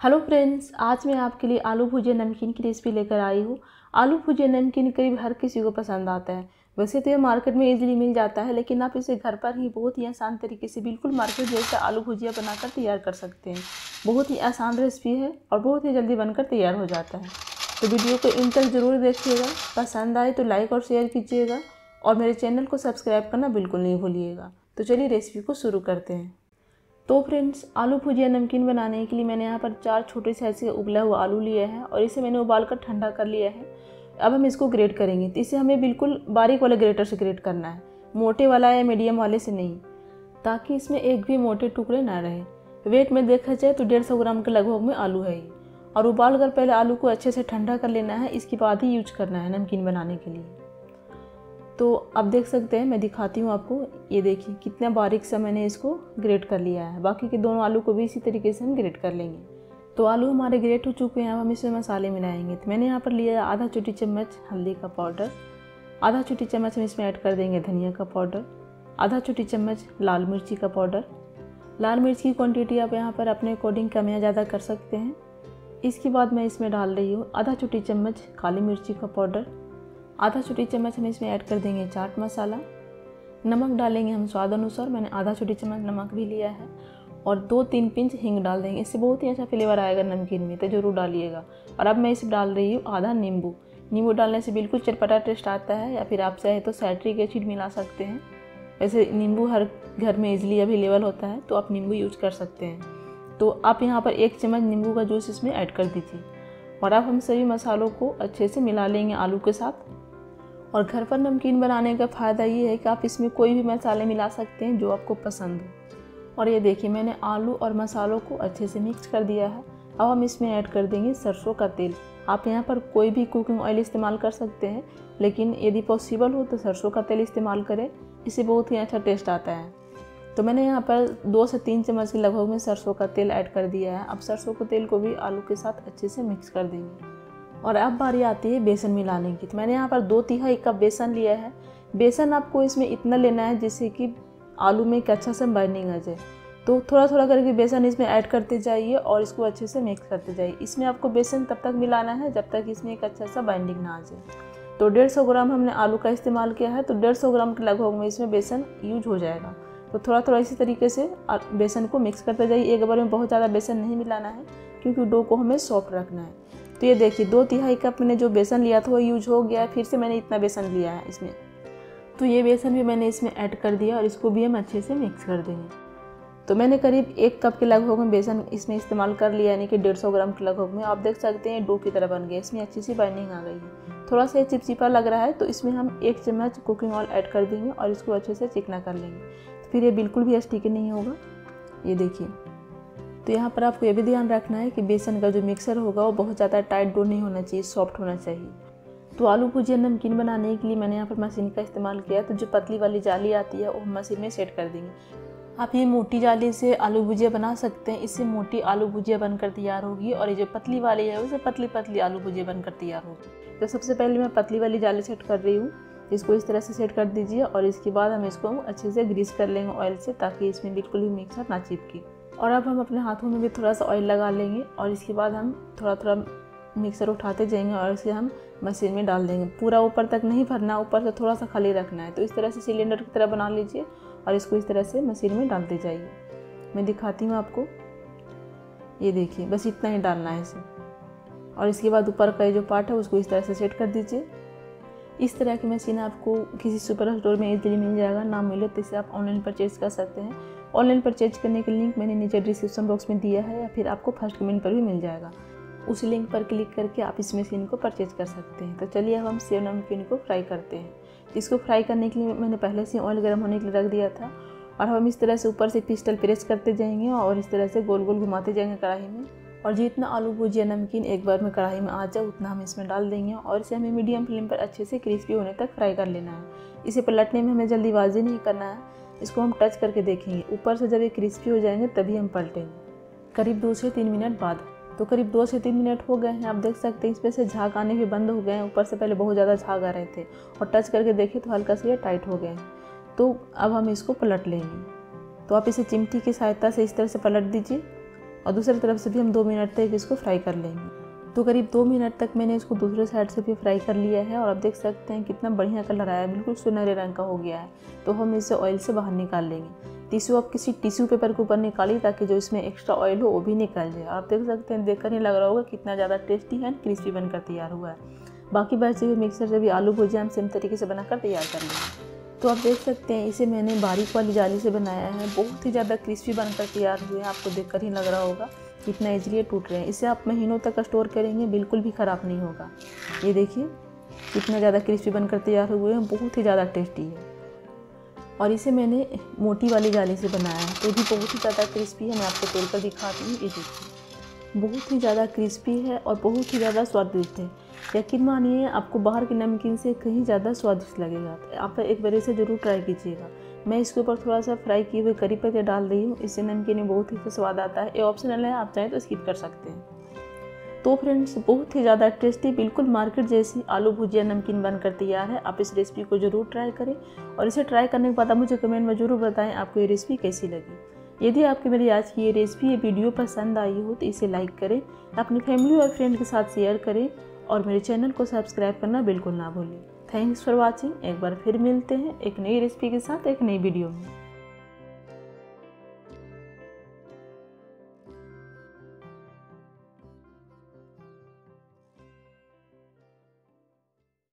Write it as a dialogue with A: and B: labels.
A: Hello friends, आज मैं आपके लिए आलू भुजिया नमकीन की रेसिपी लेकर आई हूँ। आलू भुजिया नमकीन करीब हर किसी को पसंद आता है। वैसे तो ये मार्केट में इजीली मिल जाता है, लेकिन आप इसे घर पर ही बहुत ही आसान तरीके से बिल्कुल मार्केट जैसा आलू भुजिया बनाकर तैयार कर सकते हैं। बहुत ही आसान रेसिपी है और बहुत ही जल्दी बनकर तैयार हो जाता है। तो वीडियो को इन तक ज़रूर देखिएगा। पसंद आए तो लाइक और शेयर कीजिएगा और मेरे चैनल को सब्सक्राइब करना बिल्कुल नहीं भूलिएगा। तो चलिए रेसिपी को शुरू करते हैं। तो फ्रेंड्स, आलू भुजिया नमकीन बनाने के लिए मैंने यहाँ पर चार छोटे साइज़ के उबला हुआ आलू लिया है और इसे मैंने उबाल कर ठंडा कर लिया है। अब हम इसको ग्रेट करेंगे। तो इसे हमें बिल्कुल बारीक वाले ग्रेटर से ग्रेट करना है। मोटे वाला या मीडियम वाले से नहीं, ताकि इसमें एक भी मोटे टुकड़े ना रहे। वेट में देखा जाए तो डेढ़ सौ ग्राम के लगभग में आलू है और उबाल कर पहले आलू को अच्छे से ठंडा कर लेना है, इसके बाद ही यूज़ करना है नमकीन बनाने के लिए। तो अब देख सकते हैं, मैं दिखाती हूँ आपको। ये देखिए, कितना बारीक सा मैंने इसको ग्रेट कर लिया है। बाकी के दोनों आलू को भी इसी तरीके से हम ग्रेट कर लेंगे। तो आलू हमारे ग्रेट हो चुके हैं, अब हम इसमें मसाले मिलाएँगे तो मैंने यहाँ पर लिया आधा छोटी चम्मच हल्दी का पाउडर। आधा छोटी चम्मच हम इसमें ऐड कर देंगे धनिया का पाउडर। आधा छोटी चम्मच लाल मिर्ची का पाउडर। लाल मिर्च की क्वांटिटी आप यहाँ पर अपने अकॉर्डिंग कम या ज़्यादा कर सकते हैं। इसके बाद मैं इसमें डाल रही हूँ आधा छोटी चम्मच काली मिर्ची का पाउडर। आधा छोटी चम्मच हम इसमें ऐड कर देंगे चाट मसाला। नमक डालेंगे हम स्वाद अनुसार, मैंने आधा छोटी चम्मच नमक भी लिया है। और दो तीन पिंच हिंग डाल देंगे। इससे बहुत ही अच्छा फ्लेवर आएगा नमकीन में तो ज़रूर डालिएगा। और अब मैं इसे डाल रही हूँ आधा नींबू। नींबू डालने से बिल्कुल चटपटा टेस्ट आता है, या फिर आप चाहे तो साइट्रिक एसिड मिला सकते हैं। वैसे नींबू हर घर में इजीली अवेलेबल होता है तो आप नींबू यूज़ कर सकते हैं। तो आप यहाँ पर एक चम्मच नींबू का जूस इसमें ऐड कर दीजिए। और अब हम सभी मसालों को अच्छे से मिला लेंगे आलू के साथ। और घर पर नमकीन बनाने का फ़ायदा ये है कि आप इसमें कोई भी मसाले मिला सकते हैं जो आपको पसंद हो। और ये देखिए, मैंने आलू और मसालों को अच्छे से मिक्स कर दिया है। अब हम इसमें ऐड कर देंगे सरसों का तेल। आप यहाँ पर कोई भी कुकिंग ऑयल इस्तेमाल कर सकते हैं, लेकिन यदि पॉसिबल हो तो सरसों का तेल इस्तेमाल करें। इससे बहुत ही अच्छा टेस्ट आता है। तो मैंने यहाँ पर दो से तीन चम्मच के लगभग में सरसों का तेल ऐड कर दिया है। अब सरसों के तेल को भी आलू के साथ अच्छे से मिक्स कर देंगे। और अब बारी आती है बेसन मिलाने की। तो मैंने यहाँ पर दो तिहाई कप बेसन लिया है। बेसन आपको इसमें इतना लेना है जिससे कि आलू में एक अच्छा सा बाइंडिंग आ जाए। तो थोड़ा थोड़ा करके बेसन इसमें ऐड करते जाइए और इसको अच्छे से मिक्स करते जाइए। इसमें आपको बेसन तब तक मिलाना है जब तक इसमें एक अच्छा सा बाइंडिंग ना आ जाए। तो डेढ़ सौ ग्राम हमने आलू का इस्तेमाल किया है तो डेढ़ सौ ग्राम के लगभग में इसमें बेसन यूज़ हो जाएगा। तो थोड़ा थोड़ा इसी तरीके से बेसन को मिक्स करते जाइए। एक बार में बहुत ज़्यादा बेसन नहीं मिलाना है, क्योंकि डो को हमें सॉफ्ट रखना है। तो ये देखिए, दो तिहाई कप मैंने जो बेसन लिया था वो यूज़ हो गया है फिर से मैंने इतना बेसन लिया है इसमें। तो ये बेसन भी मैंने इसमें ऐड कर दिया और इसको भी हम अच्छे से मिक्स कर देंगे। तो मैंने करीब एक कप के लगभग में बेसन इसमें इस्तेमाल कर लिया, यानी कि डेढ़ सौ ग्राम के लगभग में। आप देख सकते हैं, डो की तरह बन गया, इसमें अच्छी सी बाइंडिंग आ गई है। थोड़ा सा चिपचिपा लग रहा है तो इसमें हम एक चम्मच कुकिंग ऑयल ऐड कर देंगे और इसको अच्छे से चिकना कर लेंगे। फिर ये बिल्कुल भी स्टिकी नहीं होगा। ये देखिए। तो यहाँ पर आपको ये भी ध्यान रखना है कि बेसन का जो मिक्सर होगा वो बहुत ज़्यादा टाइट डो नहीं होना चाहिए सॉफ्ट होना चाहिए। तो आलू भुजिया नमकीन बनाने के लिए मैंने यहाँ पर मशीन का इस्तेमाल किया तो जो पतली वाली जाली आती है, वो हम मशीन में सेट कर देंगे। आप ये मोटी जाली से आलू भुजिया बना सकते हैं, इससे मोटी आलू भुजिया बनकर तैयार होगी और ये जो पतली वाली है, उसे पतली पतली आलू भुजिया बनकर तैयार होगी। तो सबसे पहले मैं पतली वाली जाली सेट कर रही हूँ, इसको इस तरह से सेट कर दीजिए और इसके बाद हम इसको अच्छे से ग्रीस कर लेंगे ऑयल से, ताकि इसमें बिल्कुल भी मिक्सर ना चिपके। और अब हम अपने हाथों में भी थोड़ा सा ऑयल लगा लेंगे और इसके बाद हम थोड़ा थोड़ा मिक्सर उठाते जाएँगे और इसे हम मशीन में डाल देंगे। पूरा ऊपर तक नहीं भरना, ऊपर से थोड़ा सा खाली रखना है। तो इस तरह से सिलेंडर की तरह बना लीजिए और इसको इस तरह से मशीन में डालते जाइए। मैं दिखाती हूँ आपको। ये देखिए, बस इतना ही डालना है इसे। और इसके बाद ऊपर का ये जो पार्ट है, उसको इस तरह से सेट कर दीजिए। इस तरह की मशीन आपको किसी सुपर स्टोर में इजीली मिल जाएगा। ना मिले तो इसे आप ऑनलाइन परचेज कर सकते हैं। ऑनलाइन परचेज करने के लिंक मैंने नीचे डिस्क्रिप्शन बॉक्स में दिया है, या फिर आपको फ़र्स्ट कमेंट पर भी मिल जाएगा। उस लिंक पर क्लिक करके आप इस मशीन को परचेज कर सकते हैं। तो चलिए अब हम सेव नमकीन को फ्राई करते हैं। इसको फ्राई करने के लिए मैंने पहले से ऑयल गर्म होने के लिए रख दिया था। और हम इस तरह से ऊपर से पिस्टल प्रेस करते जाएँगे और इस तरह से गोल गोल घुमाते जाएँगे कढ़ाई में। और जितना आलू भुजिया नमकीन एक बार में कढ़ाई में आ जाए, उतना हम इसमें डाल देंगे और इसे हमें मीडियम फ्लेम पर अच्छे से क्रिस्पी होने तक फ्राई कर लेना है। इसे पलटने में हमें जल्दीबाजी नहीं करना है। इसको हम टच करके देखेंगे। ऊपर से जब ये क्रिस्पी हो जाएँगे, तभी हम पलटेंगे। करीब दो से तीन मिनट बाद। तो करीब दो से तीन मिनट हो गए हैं। आप देख सकते हैं इस पर से झाग आने भी बंद हो गए हैं। ऊपर से पहले बहुत ज़्यादा झाग आ रहे थे और टच करके देखे तो हल्का से ये टाइट हो गए हैं। तो अब हम इसको पलट लेंगे। तो आप इसे चिमटी की सहायता से इस तरह से पलट दीजिए। और दूसरी तरफ़ से भी हम दो मिनट तक इसको फ्राई कर लेंगे। तो करीब दो मिनट तक मैंने इसको दूसरे साइड से भी फ्राई कर लिया है और आप देख सकते हैं कितना बढ़िया कलर आया है, बिल्कुल सुनहरे रंग का हो गया है। तो हम इसे ऑयल से बाहर निकाल लेंगे। टिश्यू आप किसी टिश्यू पेपर के ऊपर निकालिए ताकि जो इसमें एक्स्ट्रा ऑयल हो, वो भी निकल जाए। आप देख सकते हैं, देखकर ही लग रहा होगा कितना ज़्यादा टेस्टी है क्रिस्पी बनकर तैयार हुआ है। बाकी बचे हुए मिक्सर से भी आलू भुजिया हम सेम तरीके से बनाकर तैयार कर लेंगे। तो आप देख सकते हैं, इसे मैंने बारीक वाली जाली से बनाया है। बहुत ही ज़्यादा क्रिस्पी बनकर तैयार हुए हैं, आपको देखकर ही लग रहा होगा कितना ईजिली टूट रहे हैं। इसे आप महीनों तक स्टोर करेंगे, बिल्कुल भी ख़राब नहीं होगा। ये देखिए, कितना ज़्यादा क्रिस्पी बनकर तैयार हुए हैं, बहुत ही ज़्यादा टेस्टी है। और इसे मैंने मोटी वाली जाली से बनाया है तो भी बहुत ही ज़्यादा क्रिस्पी है, मैं आपको तोड़ कर दिखाती हूँ। ये देखिए। बहुत ही ज़्यादा क्रिस्पी है और बहुत ही ज़्यादा स्वादिष्ट है। यकीन मानिए, आपको बाहर के नमकीन से कहीं ज़्यादा स्वादिष्ट लगेगा। आप एक बार इसे ज़रूर ट्राई कीजिएगा। मैं इसके ऊपर थोड़ा सा फ्राई किए हुए करी पत्ते डाल रही हूँ। इससे नमकीन में बहुत ही स्वाद आता है। ये ऑप्शनल है, आप चाहें तो स्किप कर सकते हैं। तो फ्रेंड्स बहुत ही ज़्यादा टेस्टी बिल्कुल मार्केट जैसी आलू भुजिया नमकीन बनकर तैयार है। आप इस रेसिपी को ज़रूर ट्राई करें और इसे ट्राई करने के बाद आप मुझे कमेंट में ज़रूर बताएँ, आपको ये रेसिपी कैसी लगी। यदि आपकी मेरी आज की ये रेसिपी ये वीडियो पसंद आई हो तो इसे लाइक करें, अपनी फैमिली और फ्रेंड के साथ शेयर करें और मेरे चैनल को सब्सक्राइब करना बिल्कुल ना भूलें। थैंक्स फॉर वॉचिंग एक बार फिर मिलते हैं एक नई रेसिपी के साथ, एक नई वीडियो में।